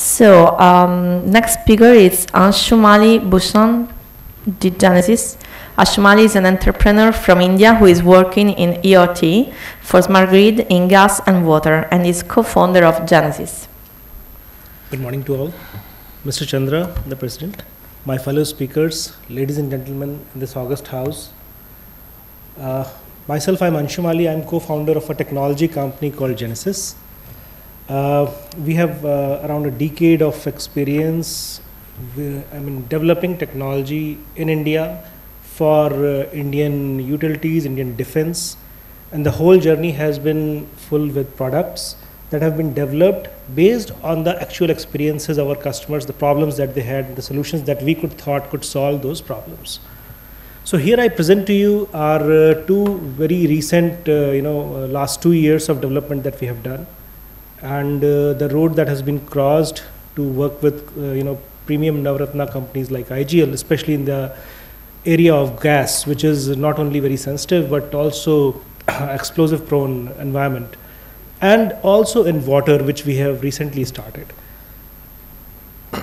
So, um, next speaker is Anshumali Bhushan, the Genesis. Anshumali is an entrepreneur from India who is working in IoT for smart grid in gas and water and is co-founder of Genesis. Good morning to all. Mr. Chandra, the President, my fellow speakers, ladies and gentlemen in this August house. Uh, myself, I'm Anshumali. I'm co-founder of a technology company called Genesis. Uh, we have uh, around a decade of experience, I mean, developing technology in India for uh, Indian utilities, Indian defense, and the whole journey has been full with products that have been developed based on the actual experiences of our customers, the problems that they had, the solutions that we could thought could solve those problems. So here I present to you our uh, two very recent, uh, you know, uh, last two years of development that we have done and uh, the road that has been crossed to work with uh, you know premium Navratna companies like IGL, especially in the area of gas, which is not only very sensitive but also explosive prone environment, and also in water, which we have recently started.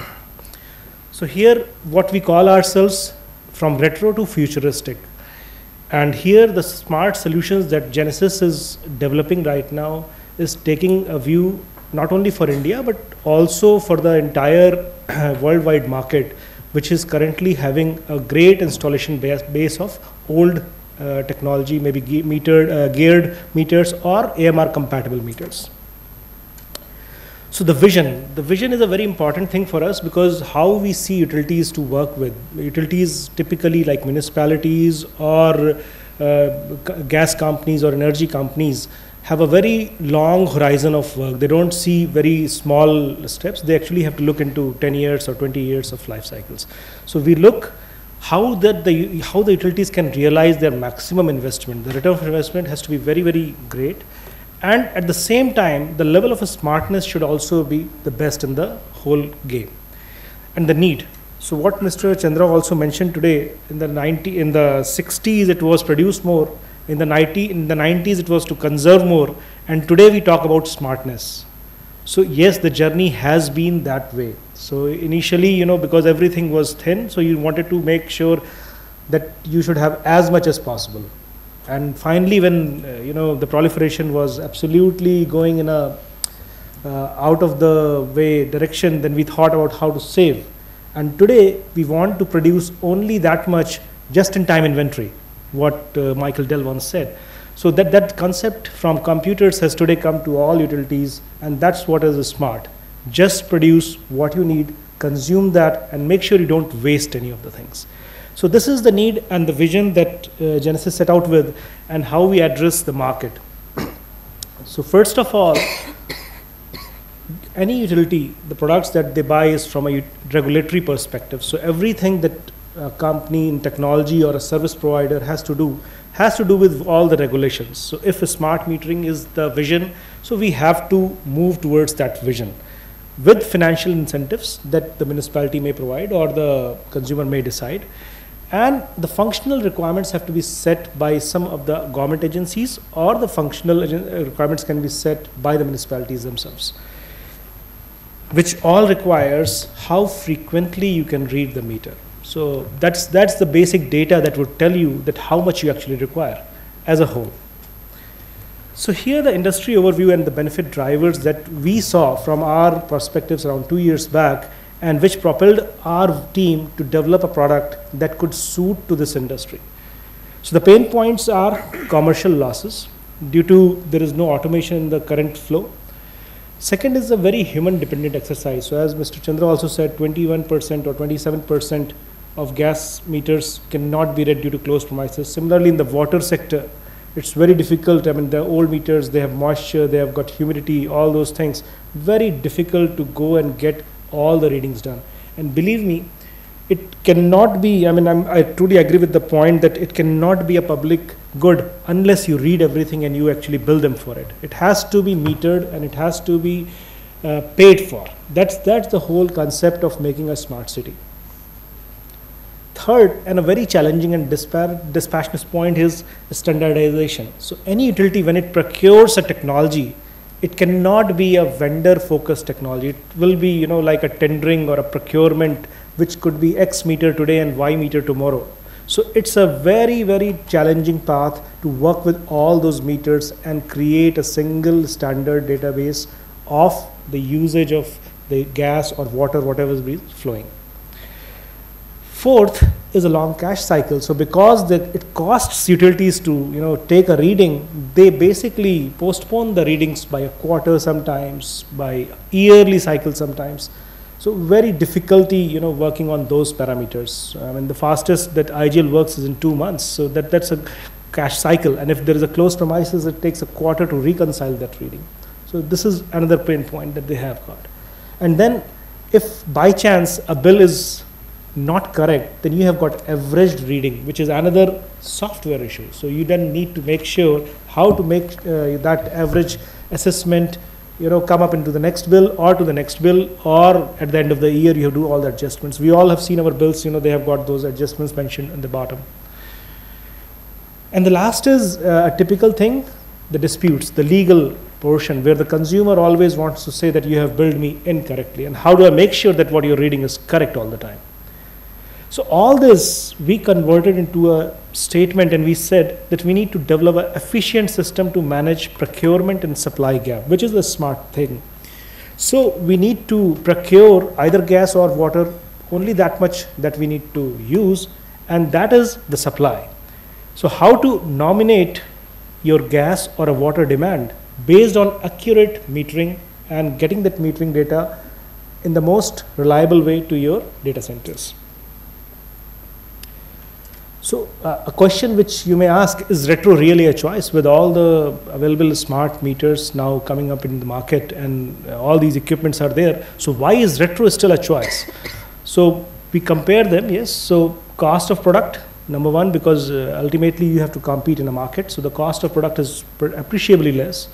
So here, what we call ourselves from retro to futuristic. And here, the smart solutions that Genesis is developing right now is taking a view not only for India but also for the entire worldwide market, which is currently having a great installation base, base of old uh, technology, maybe ge metered, uh, geared meters or AMR compatible meters. So the vision, the vision is a very important thing for us because how we see utilities to work with. Utilities typically like municipalities or uh, gas companies or energy companies have a very long horizon of work. They don't see very small steps. They actually have to look into 10 years or 20 years of life cycles. So we look how that the how the utilities can realize their maximum investment. The return of investment has to be very very great, and at the same time, the level of smartness should also be the best in the whole game, and the need. So what Mr. Chandra also mentioned today in the 90 in the 60s, it was produced more in the 90 in the 90s it was to conserve more and today we talk about smartness. So yes the journey has been that way. So initially you know because everything was thin so you wanted to make sure that you should have as much as possible. And finally when uh, you know the proliferation was absolutely going in a uh, out of the way direction then we thought about how to save. And today we want to produce only that much just in time inventory what uh, Michael Dell once said. So that, that concept from computers has today come to all utilities, and that's what is smart. Just produce what you need, consume that, and make sure you don't waste any of the things. So this is the need and the vision that uh, Genesis set out with, and how we address the market. so first of all, any utility, the products that they buy is from a regulatory perspective. So everything that a company in technology or a service provider has to do has to do with all the regulations. So if a smart metering is the vision, so we have to move towards that vision with financial incentives that the municipality may provide or the consumer may decide. And the functional requirements have to be set by some of the government agencies or the functional uh, requirements can be set by the municipalities themselves which all requires how frequently you can read the meter. So that's, that's the basic data that would tell you that how much you actually require as a whole. So here the industry overview and the benefit drivers that we saw from our perspectives around two years back and which propelled our team to develop a product that could suit to this industry. So the pain points are commercial losses due to there is no automation in the current flow. Second is a very human dependent exercise. So as Mr. Chandra also said, 21% or 27% of gas meters cannot be read due to closed premises. Similarly, in the water sector, it's very difficult. I mean, the old meters, they have moisture, they have got humidity, all those things. Very difficult to go and get all the readings done. And believe me, it cannot be, I mean, I'm, i truly agree with the point that it cannot be a public good unless you read everything and you actually bill them for it. It has to be metered and it has to be uh, paid for. That's, that's the whole concept of making a smart city. Third, and a very challenging and dispassionate point is standardization. So any utility, when it procures a technology, it cannot be a vendor focused technology. It will be, you know, like a tendering or a procurement, which could be X meter today and Y meter tomorrow. So it's a very, very challenging path to work with all those meters and create a single standard database of the usage of the gas or water, whatever is flowing. Fourth is a long cash cycle. So because the, it costs utilities to you know take a reading, they basically postpone the readings by a quarter sometimes, by yearly cycle sometimes. So very difficulty you know working on those parameters. I mean the fastest that IGL works is in two months. So that that's a cash cycle. And if there is a closed premises, it takes a quarter to reconcile that reading. So this is another pain point that they have got. And then if by chance a bill is not correct, then you have got averaged reading, which is another software issue. So you then need to make sure how to make uh, that average assessment, you know, come up into the next bill or to the next bill, or at the end of the year you have to do all the adjustments. We all have seen our bills, you know, they have got those adjustments mentioned in the bottom. And the last is uh, a typical thing, the disputes, the legal portion where the consumer always wants to say that you have billed me incorrectly and how do I make sure that what you're reading is correct all the time. So all this we converted into a statement and we said that we need to develop an efficient system to manage procurement and supply gap, which is the smart thing. So we need to procure either gas or water only that much that we need to use and that is the supply. So how to nominate your gas or a water demand based on accurate metering and getting that metering data in the most reliable way to your data centers. So uh, a question which you may ask, is retro really a choice with all the available smart meters now coming up in the market and uh, all these equipments are there. So why is retro still a choice? So we compare them, yes. So cost of product, number one, because uh, ultimately you have to compete in a market. So the cost of product is appreciably less.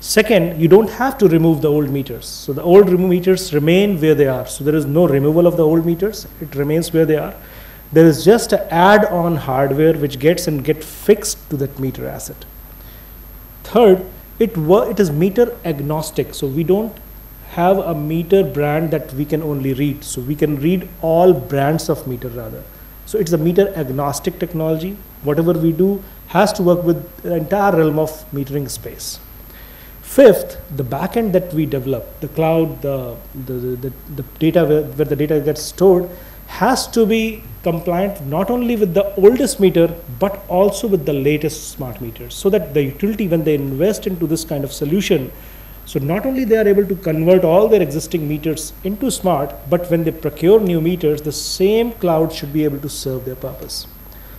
Second, you don't have to remove the old meters. So the old meters remain where they are. So there is no removal of the old meters. It remains where they are there is just an add-on hardware which gets and get fixed to that meter asset. Third, it, it is meter agnostic, so we don't have a meter brand that we can only read. So we can read all brands of meter rather. So it's a meter agnostic technology. Whatever we do has to work with the entire realm of metering space. Fifth, the backend that we develop, the cloud, the, the, the, the data where, where the data gets stored, has to be compliant not only with the oldest meter but also with the latest smart meters so that the utility when they invest into this kind of solution so not only they are able to convert all their existing meters into smart but when they procure new meters the same cloud should be able to serve their purpose.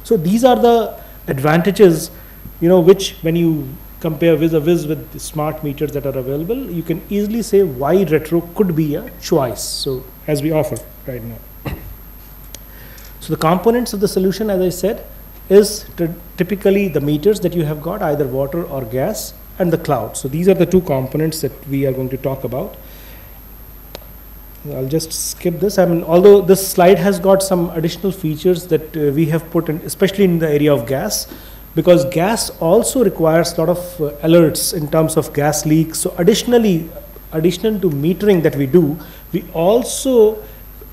So these are the advantages you know which when you compare vis-a-vis with the smart meters that are available you can easily say why retro could be a choice so as we offer right now so the components of the solution, as I said, is typically the meters that you have got, either water or gas, and the cloud. So these are the two components that we are going to talk about. I'll just skip this. I mean, although this slide has got some additional features that uh, we have put in, especially in the area of gas, because gas also requires a lot of uh, alerts in terms of gas leaks. So additionally, additional to metering that we do, we also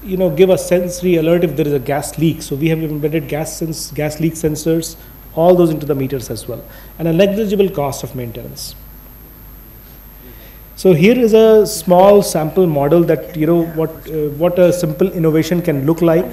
you know, give a sensory alert if there is a gas leak. So we have embedded gas gas leak sensors, all those into the meters as well, and a negligible cost of maintenance. So here is a small sample model that you know what uh, what a simple innovation can look like,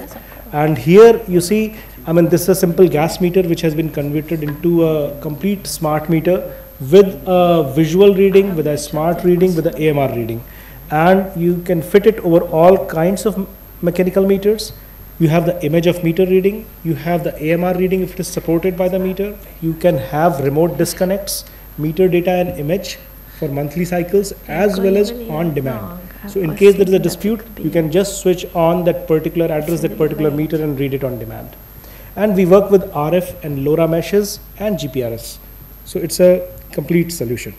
and here you see, I mean, this is a simple gas meter which has been converted into a complete smart meter with a visual reading, with a smart reading, with the AMR reading, and you can fit it over all kinds of mechanical meters. You have the image of meter reading. You have the AMR reading if it is supported by the meter. You can have remote disconnects, meter data and image for monthly cycles as well as on demand. So in case there is a dispute, you can just switch on that particular address, that particular meter and read it on demand. And we work with RF and LoRa meshes and GPRS. So it's a complete solution.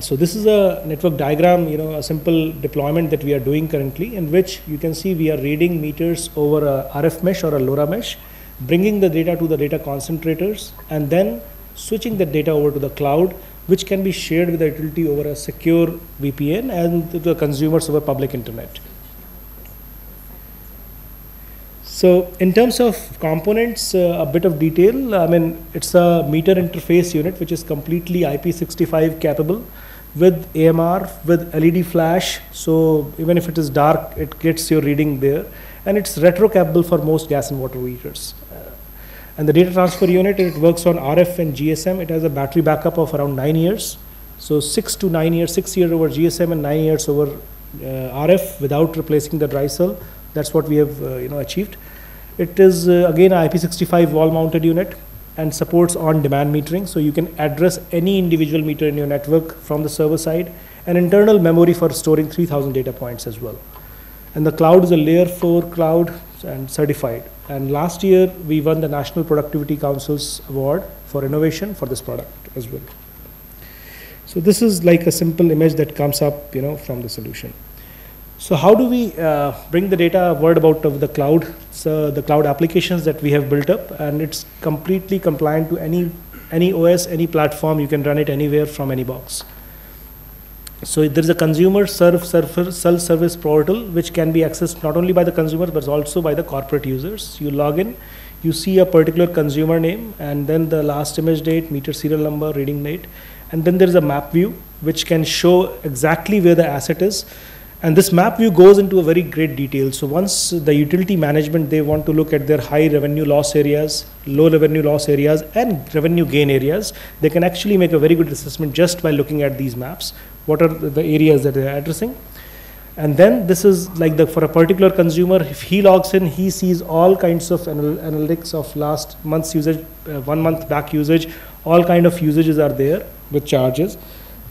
So this is a network diagram, you know, a simple deployment that we are doing currently in which you can see we are reading meters over a RF mesh or a LoRa mesh, bringing the data to the data concentrators and then switching the data over to the cloud which can be shared with the utility over a secure VPN and to the consumers over public internet. So in terms of components, uh, a bit of detail, I mean, it's a meter interface unit which is completely IP65 capable with AMR, with LED flash. So even if it is dark, it gets your reading there. And it's retro capable for most gas and water meters. Uh, and the data transfer unit, it works on RF and GSM. It has a battery backup of around nine years. So six to nine years, six years over GSM and nine years over uh, RF without replacing the dry cell. That's what we have uh, you know, achieved. It is uh, again a IP65 wall mounted unit and supports on-demand metering. So you can address any individual meter in your network from the server side and internal memory for storing 3000 data points as well. And the cloud is a layer 4 cloud and certified. And last year we won the National Productivity Council's award for innovation for this product as well. So this is like a simple image that comes up, you know, from the solution. So how do we uh, bring the data word about of the cloud? So the cloud applications that we have built up, and it's completely compliant to any any OS, any platform. You can run it anywhere from any box. So there is a consumer serve self-service portal which can be accessed not only by the consumer but also by the corporate users. You log in, you see a particular consumer name, and then the last image date, meter serial number, reading date, and then there is a map view which can show exactly where the asset is and this map view goes into a very great detail. So once the utility management, they want to look at their high revenue loss areas, low revenue loss areas, and revenue gain areas, they can actually make a very good assessment just by looking at these maps. What are the areas that they're addressing? And then this is like the for a particular consumer, if he logs in, he sees all kinds of anal analytics of last month's usage, uh, one month back usage, all kind of usages are there with charges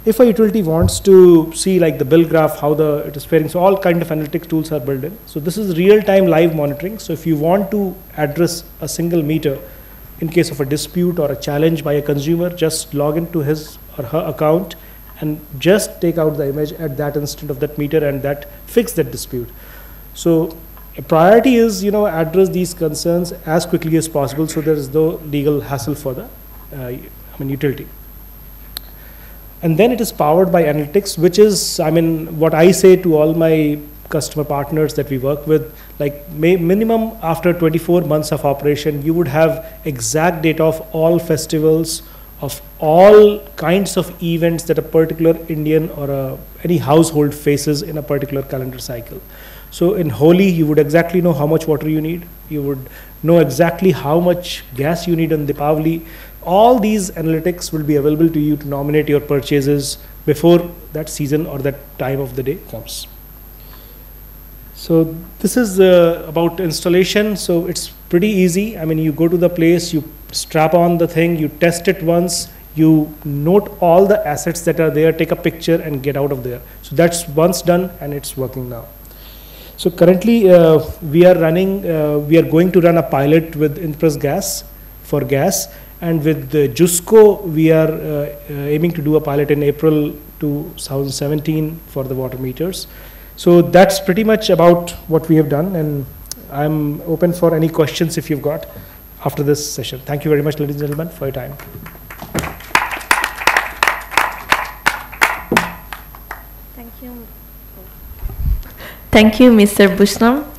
if a utility wants to see like the bill graph, how the it is faring, so all kind of analytics tools are built in. So this is real-time live monitoring. So if you want to address a single meter in case of a dispute or a challenge by a consumer, just log into his or her account and just take out the image at that instant of that meter and that fix that dispute. So a priority is you know address these concerns as quickly as possible so there is no legal hassle for the uh, I mean utility and then it is powered by analytics which is i mean what i say to all my customer partners that we work with like minimum after 24 months of operation you would have exact data of all festivals of all kinds of events that a particular indian or a, any household faces in a particular calendar cycle so in Holi, you would exactly know how much water you need. You would know exactly how much gas you need on Deepavali all these analytics will be available to you to nominate your purchases before that season or that time of the day comes. So this is uh, about installation. So it's pretty easy. I mean, you go to the place, you strap on the thing, you test it once, you note all the assets that are there, take a picture and get out of there. So that's once done and it's working now. So currently uh, we are running, uh, we are going to run a pilot with Inpress Gas for gas and with the JUSCO, we are uh, uh, aiming to do a pilot in April 2017 for the water meters. So that's pretty much about what we have done, and I'm open for any questions if you've got after this session. Thank you very much, ladies and gentlemen, for your time. Thank you. Thank you, Mr. Bhushan.